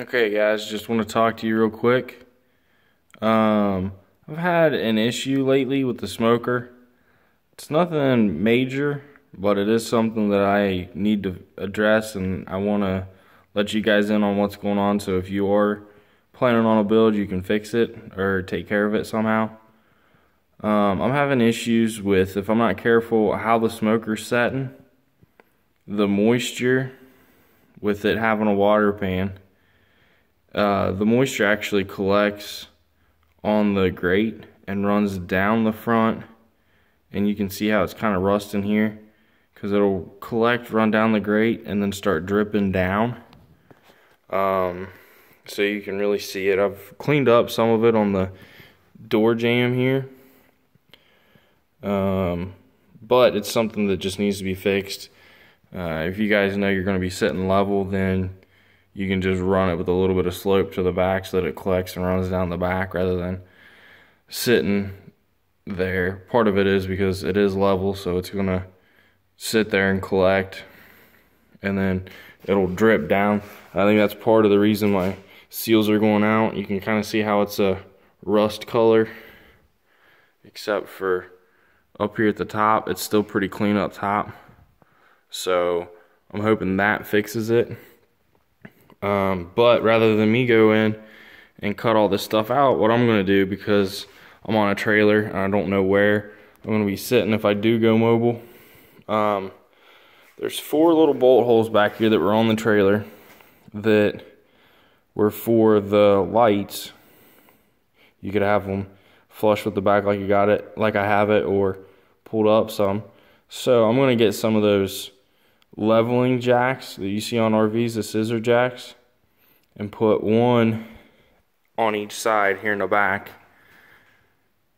Okay guys, just want to talk to you real quick. Um, I've had an issue lately with the smoker. It's nothing major, but it is something that I need to address and I want to let you guys in on what's going on so if you are planning on a build, you can fix it or take care of it somehow. Um, I'm having issues with, if I'm not careful, how the smoker's setting, the moisture with it having a water pan uh, the moisture actually collects on the grate and runs down the front and you can see how it's kind of rusting here because it'll collect run down the grate and then start dripping down. Um, so you can really see it. I've cleaned up some of it on the door jamb here. Um, but it's something that just needs to be fixed. Uh, if you guys know you're going to be sitting level then you can just run it with a little bit of slope to the back so that it collects and runs down the back rather than sitting there. Part of it is because it is level, so it's gonna sit there and collect and then it'll drip down. I think that's part of the reason my seals are going out. You can kind of see how it's a rust color except for up here at the top. It's still pretty clean up top. So I'm hoping that fixes it. Um, but rather than me go in and cut all this stuff out, what I'm to do, because I'm on a trailer and I don't know where I'm to be sitting if I do go mobile. Um, there's four little bolt holes back here that were on the trailer that were for the lights. You could have them flush with the back like you got it, like I have it, or pulled up some. So I'm to get some of those leveling jacks that you see on RVs, the scissor jacks, and put one on each side here in the back.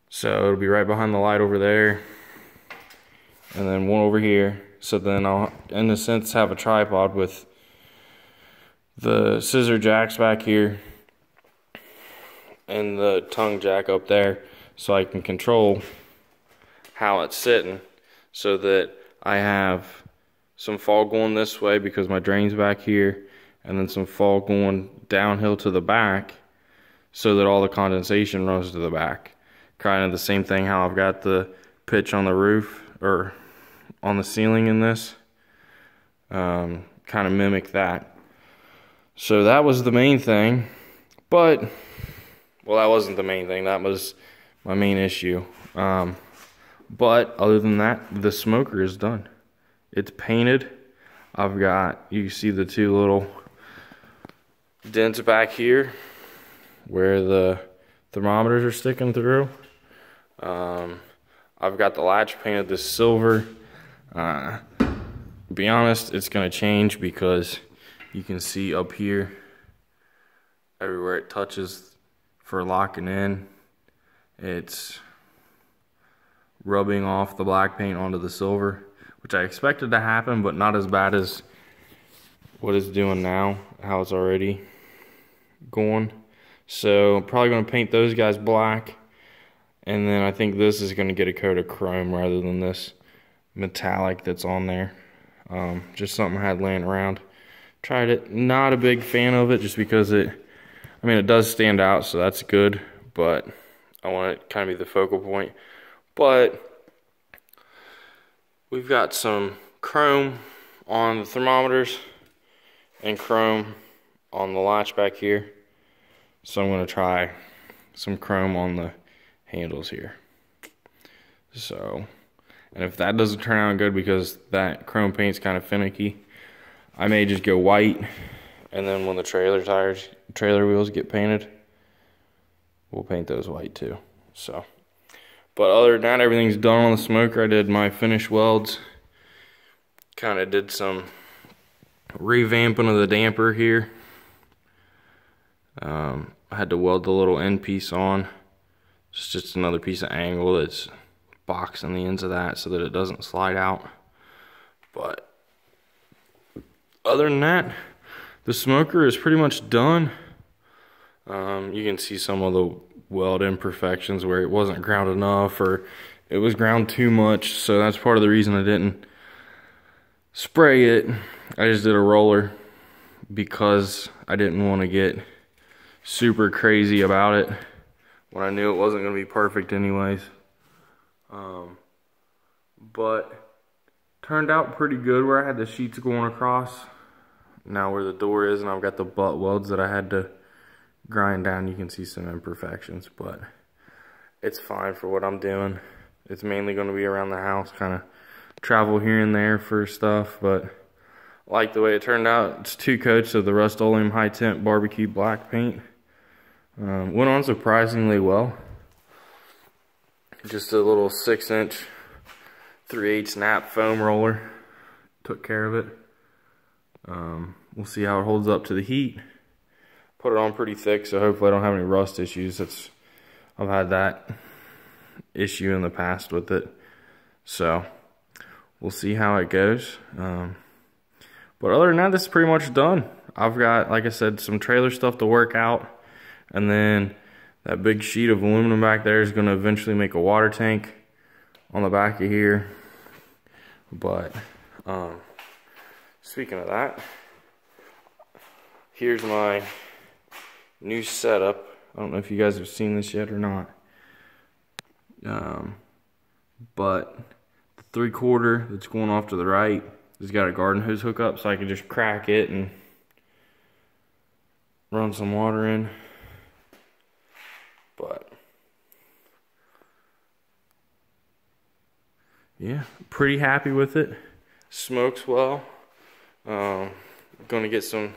So it'll be right behind the light over there. And then one over here. So then I'll, in a sense, have a tripod with the scissor jacks back here and the tongue jack up there so I can control how it's sitting so that I have some fall going this way because my drain's back here and then some fall going downhill to the back so that all the condensation runs to the back. Kind of the same thing how I've got the pitch on the roof or on the ceiling in this. Um, kind of mimic that. So that was the main thing. But, well, that wasn't the main thing. That was my main issue. Um, but other than that, the smoker is done. It's painted. I've got, you see the two little dents back here where the thermometers are sticking through. Um, I've got the latch painted this silver. Uh, be honest, it's gonna change because you can see up here everywhere it touches for locking in. It's rubbing off the black paint onto the silver which I expected to happen, but not as bad as what it's doing now, how it's already going. So I'm probably going to paint those guys black. And then I think this is going to get a coat of chrome rather than this metallic that's on there. Um, just something I had laying around. Tried it. Not a big fan of it just because it, I mean, it does stand out, so that's good. But I want it kind of be the focal point. But We've got some chrome on the thermometers and chrome on the latch back here. So I'm going to try some chrome on the handles here. So, and if that doesn't turn out good because that chrome paint's kind of finicky, I may just go white and then when the trailer tires, trailer wheels get painted, we'll paint those white too. So. But other than that, everything's done on the smoker. I did my finish welds. Kind of did some revamping of the damper here. Um, I had to weld the little end piece on. It's just another piece of angle that's boxing the ends of that so that it doesn't slide out. But other than that, the smoker is pretty much done. Um, you can see some of the weld imperfections where it wasn't ground enough or it was ground too much. So that's part of the reason I didn't spray it. I just did a roller. because I didn't want to get super crazy about it when I knew it wasn't going to be perfect anyways. Um, but turned out pretty good where I had the sheets going across. Now where the door is and I've got the butt welds that I had to grind down, you can see some imperfections, but it's fine for what I'm doing. It's mainly going to be around the house, kind of travel here and there for stuff, but like the way it turned out. It's two coats of the Rust-Oleum High Temp Barbecue Black paint. Um, went on surprisingly well. Just a little six inch 3 8 snap foam roller. Took care of it. Um, we'll see how it holds up to the heat. Put it on pretty thick, so hopefully I don't have any rust issues. That's I've had that issue in the past with it. So we'll see how it goes. Um, but other than that, this is pretty much done. I've got, like I said, some trailer stuff to work out. And then that big sheet of aluminum back there is going to eventually make a water tank on the back of here. But, um, speaking of that, here's my new setup. I don't know if you guys have seen this yet or not. Um, but the three quarter that's going off to the right has got a garden hose hookup so I can just crack it and run some water in. But yeah, pretty happy with it. Smokes well. Um, gonna get some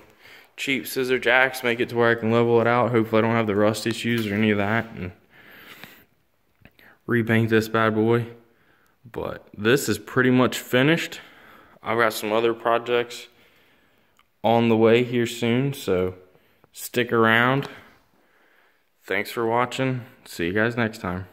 cheap scissor jacks, make it to where I can level it out. Hopefully I don't have the rust issues or any of that. And repaint this bad boy. But this is pretty much finished. I've got some other projects on the way here soon, so stick around. Thanks for watching. See you guys next time.